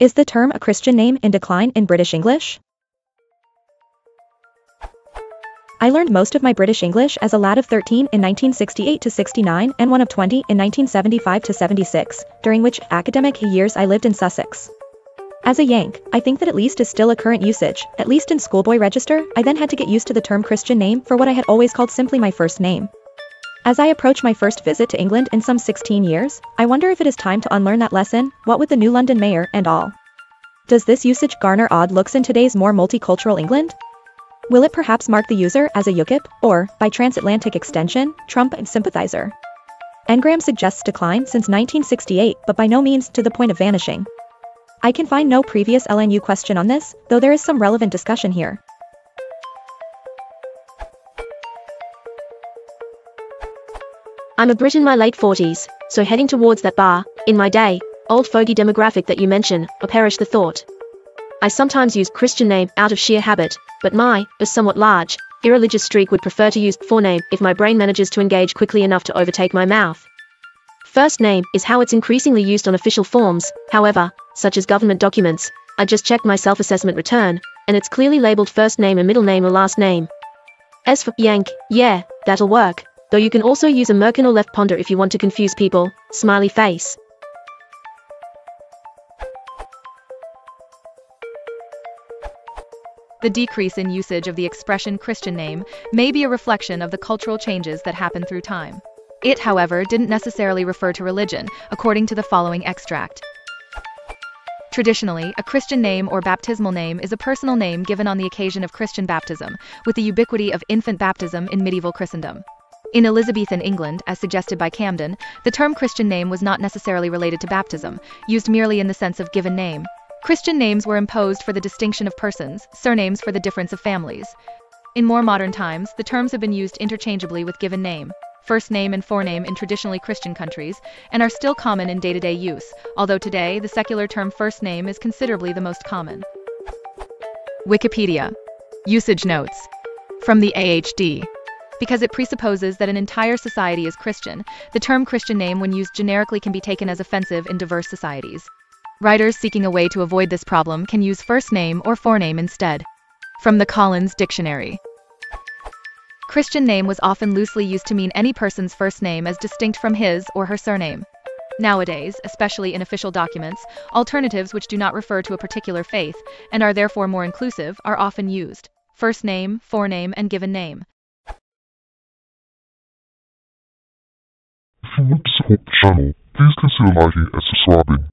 Is the term a Christian name in decline in British English? I learned most of my British English as a lad of 13 in 1968 to 69 and one of 20 in 1975 to 76, during which academic years I lived in Sussex. As a Yank, I think that at least is still a current usage, at least in schoolboy register, I then had to get used to the term Christian name for what I had always called simply my first name. As I approach my first visit to England in some 16 years, I wonder if it is time to unlearn that lesson, what with the new London mayor and all. Does this usage garner odd looks in today's more multicultural England? Will it perhaps mark the user as a UKIP, or, by transatlantic extension, Trump sympathizer? Ngram suggests decline since 1968 but by no means to the point of vanishing. I can find no previous LNU question on this, though there is some relevant discussion here. I'm a Brit in my late 40s, so heading towards that bah, in my day, old fogey demographic that you mention, or perish the thought. I sometimes use Christian name out of sheer habit, but my, a somewhat large, irreligious streak would prefer to use forename if my brain manages to engage quickly enough to overtake my mouth. First name is how it's increasingly used on official forms, however, such as government documents. I just checked my self-assessment return, and it's clearly labeled first name and middle name or last name. As for yank, yeah, that'll work, though you can also use a merkin or left ponder if you want to confuse people, smiley face. The decrease in usage of the expression Christian name may be a reflection of the cultural changes that happen through time. It, however, didn't necessarily refer to religion, according to the following extract. Traditionally, a Christian name or baptismal name is a personal name given on the occasion of Christian baptism, with the ubiquity of infant baptism in medieval Christendom. In Elizabethan England, as suggested by Camden, the term Christian name was not necessarily related to baptism, used merely in the sense of given name. Christian names were imposed for the distinction of persons, surnames for the difference of families. In more modern times, the terms have been used interchangeably with given name, first name and forename in traditionally Christian countries, and are still common in day-to-day -day use, although today the secular term first name is considerably the most common. Wikipedia. Usage notes. From the AHD because it presupposes that an entire society is Christian, the term Christian name when used generically can be taken as offensive in diverse societies. Writers seeking a way to avoid this problem can use first name or forename instead. From the Collins Dictionary. Christian name was often loosely used to mean any person's first name as distinct from his or her surname. Nowadays, especially in official documents, alternatives which do not refer to a particular faith, and are therefore more inclusive, are often used. First name, forename, and given name. To support the channel, please consider liking and subscribing.